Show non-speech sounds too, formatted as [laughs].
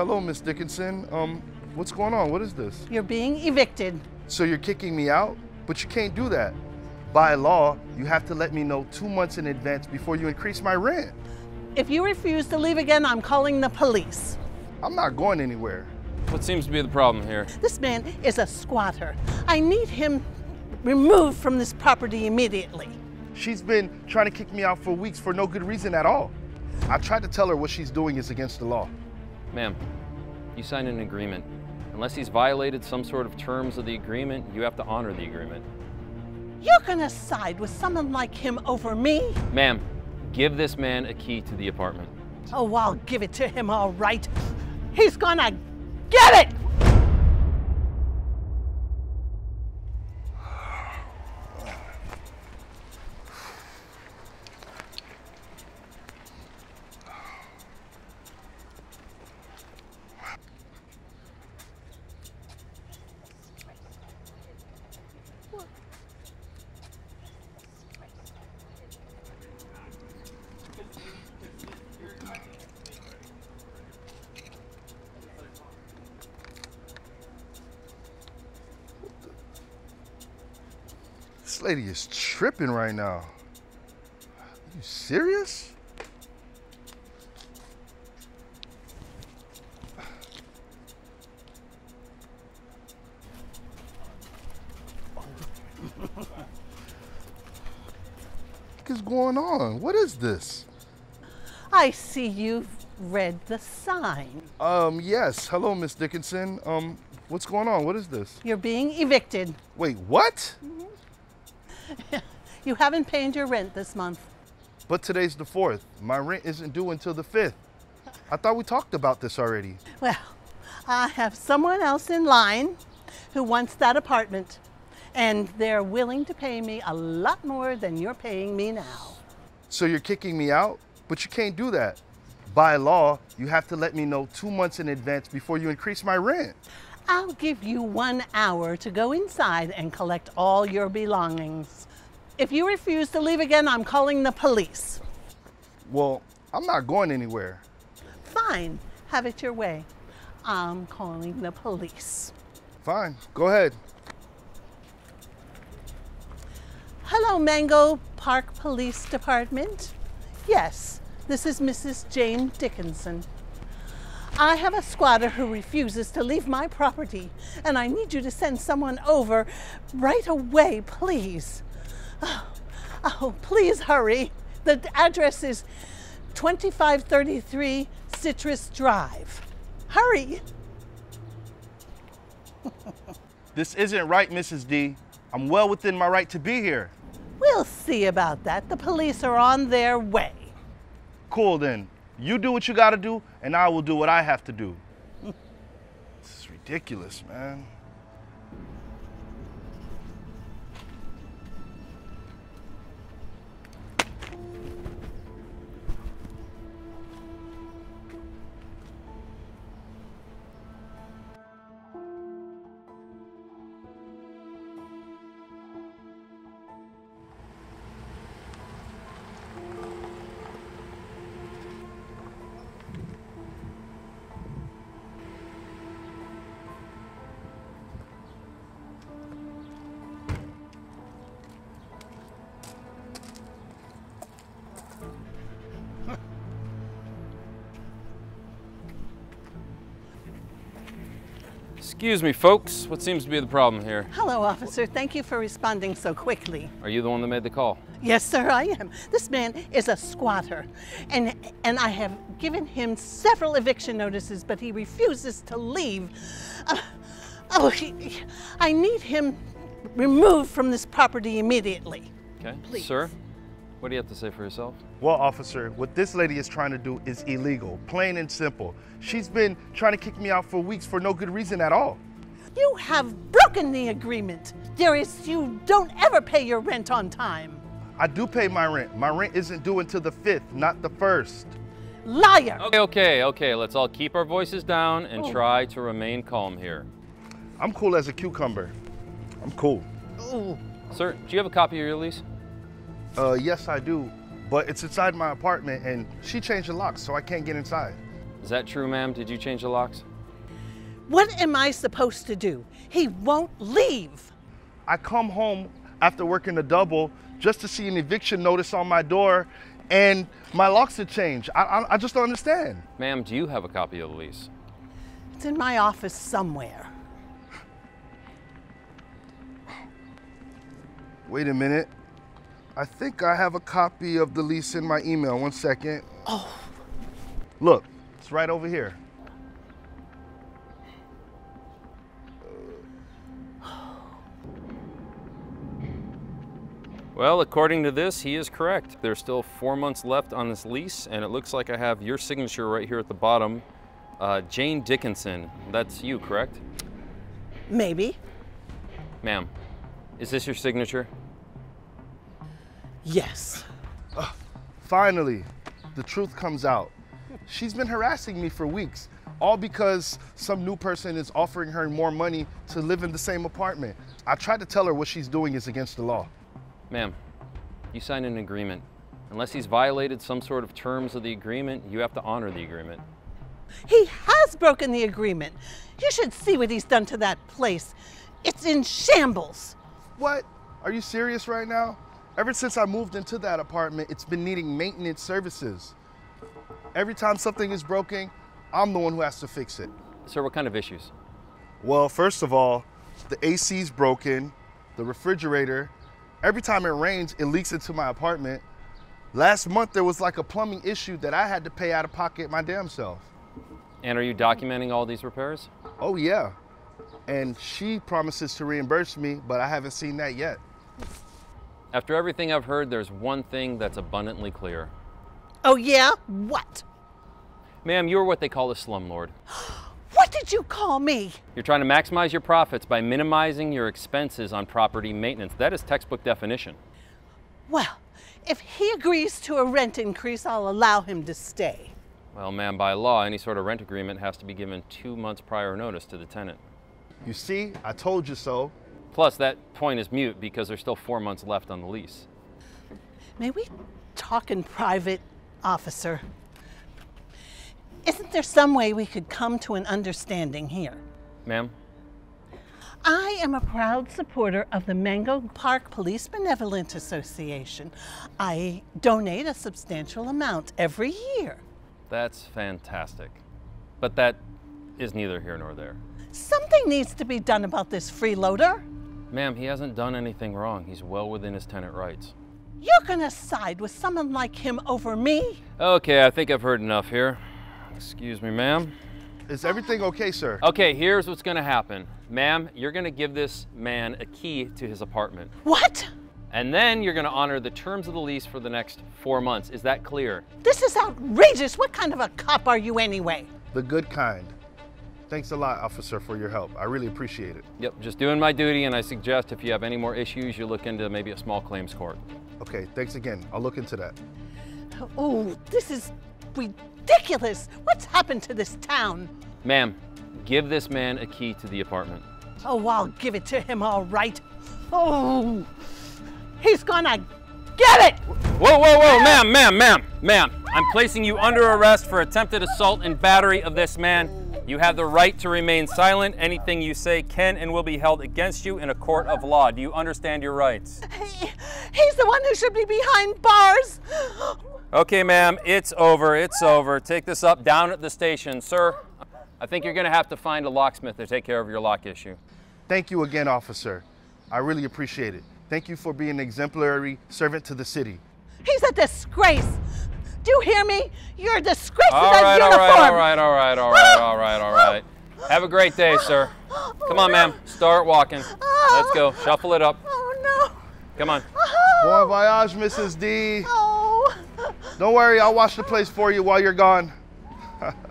hello, Miss Dickinson. Um, what's going on? What is this? You're being evicted. So you're kicking me out? But you can't do that. By law, you have to let me know two months in advance before you increase my rent. If you refuse to leave again, I'm calling the police. I'm not going anywhere. What seems to be the problem here? This man is a squatter. I need him removed from this property immediately. She's been trying to kick me out for weeks for no good reason at all. I tried to tell her what she's doing is against the law. Ma'am, you signed an agreement. Unless he's violated some sort of terms of the agreement, you have to honor the agreement. You're gonna side with someone like him over me? Ma'am, give this man a key to the apartment. Oh, I'll give it to him, all right. He's gonna get it! This lady is tripping right now. Are you serious? What is going on? What is this? I see you've read the sign. Um, yes. Hello, Miss Dickinson. Um, what's going on? What is this? You're being evicted. Wait, what? [laughs] You haven't paid your rent this month. But today's the 4th. My rent isn't due until the 5th. I thought we talked about this already. Well, I have someone else in line who wants that apartment, and they're willing to pay me a lot more than you're paying me now. So you're kicking me out? But you can't do that. By law, you have to let me know two months in advance before you increase my rent. I'll give you one hour to go inside and collect all your belongings. If you refuse to leave again, I'm calling the police. Well, I'm not going anywhere. Fine, have it your way. I'm calling the police. Fine, go ahead. Hello, Mango Park Police Department. Yes, this is Mrs. Jane Dickinson. I have a squatter who refuses to leave my property, and I need you to send someone over right away, please. Oh, [sighs] oh, please hurry. The address is 2533 Citrus Drive. Hurry. [laughs] This isn't right, Mrs. D. I'm well within my right to be here. We'll see about that. The police are on their way. Cool then. You do what you gotta do, and I will do what I have to do. [laughs] this is ridiculous, man. Excuse me, folks. What seems to be the problem here? Hello, officer. Thank you for responding so quickly. Are you the one that made the call? Yes, sir, I am. This man is a squatter, and and I have given him several eviction notices, but he refuses to leave. Uh, oh, he, I need him removed from this property immediately. Okay. Please. Sir, what do you have to say for yourself? Well, officer, what this lady is trying to do is illegal, plain and simple. She's been trying to kick me out for weeks for no good reason at all. You have broken the agreement. Darius, you don't ever pay your rent on time. I do pay my rent. My rent isn't due until the 5th, not the 1st. Liar! Okay, okay, okay. Let's all keep our voices down and Oh. try to remain calm here. I'm cool as a cucumber. I'm cool. Ooh. Sir, do you have a copy of your lease? Uh, yes, I do, but it's inside my apartment and she changed the locks, so I can't get inside. Is that true, ma'am? Did you change the locks? What am I supposed to do? He won't leave. I come home after working a double just to see an eviction notice on my door and my locks have changed. I, I, I just don't understand. Ma'am, do you have a copy of the lease? It's in my office somewhere. Wait a minute. I think I have a copy of the lease in my email. One second. Oh, Look, it's right over here. [sighs] Well, according to this, he is correct. There's still four months left on this lease, and it looks like I have your signature right here at the bottom. Uh, Jane Dickinson, that's you, correct? maybe. Ma'am, is this your signature? Yes. Uh, finally, the truth comes out. She's been harassing me for weeks, all because some new person is offering her more money to live in the same apartment. I tried to tell her what she's doing is against the law. Ma'am, you signed an agreement. Unless he's violated some sort of terms of the agreement, you have to honor the agreement. He has broken the agreement. You should see what he's done to that place. It's in shambles. What? Are you serious right now? Ever since I moved into that apartment, it's been needing maintenance services. Every time something is broken, I'm the one who has to fix it. Sir, what kind of issues? Well, first of all, the AC's broken, the refrigerator. Every time it rains, it leaks into my apartment. Last month, there was like a plumbing issue that I had to pay out of pocket my damn self. And are you documenting all these repairs? Oh, yeah. And she promises to reimburse me, but I haven't seen that yet. After everything I've heard, there's one thing that's abundantly clear. Oh, yeah? What? Ma'am, you're what they call a slumlord. [gasps] What did you call me? You're trying to maximize your profits by minimizing your expenses on property maintenance. That is textbook definition. Well, if he agrees to a rent increase, I'll allow him to stay. Well, ma'am, by law, any sort of rent agreement has to be given two months prior notice to the tenant. You see, I told you so. Plus, that point is mute because there's still four months left on the lease. May we talk in private, officer? Isn't there some way we could come to an understanding here? Ma'am, I am a proud supporter of the Mango Park Police Benevolent Association. I donate a substantial amount every year. that's fantastic. But that is neither here nor there. Something needs to be done about this freeloader. Ma'am, he hasn't done anything wrong. He's well within his tenant rights. You're gonna side with someone like him over me? Okay, I think I've heard enough here. Excuse me, ma'am. Is everything okay, sir? Okay, here's what's gonna happen. Ma'am, you're gonna give this man a key to his apartment. What? And then you're gonna honor the terms of the lease for the next four months. Is that clear? This is outrageous. What kind of a cop are you anyway? The good kind. Thanks a lot, officer, for your help. I really appreciate it. Yep, just doing my duty, and I suggest if you have any more issues, you look into maybe a small claims court. Okay, thanks again. I'll look into that. Oh, this is ridiculous. What's happened to this town? Ma'am, give this man a key to the apartment. Oh, I'll give it to him all right. Oh, he's gonna get it. Whoa, whoa, whoa, ma'am, ma'am, ma'am, ma'am. I'm placing you under arrest for attempted assault and battery of this man. You have the right to remain silent. Anything you say can and will be held against you in a court of law. Do you understand your rights? He, he's the one who should be behind bars. Okay, ma'am, it's over. It's over. Take this up down at the station. Sir, I think you're going to have to find a locksmith to take care of your lock issue. Thank you again, officer. I really appreciate it. Thank you for being an exemplary servant to the city. He's a disgrace. Do you hear me? You're a disgrace All to that right, uniform. right, all right, all right, all right, all right, all right. Have a great day, sir. Come on, ma'am. Start walking. Let's go. Shuffle it up. Oh no. Come on. Oh. Bon voyage, Mrs. D. Oh. Don't worry, I'll wash the place for you while you're gone. [laughs]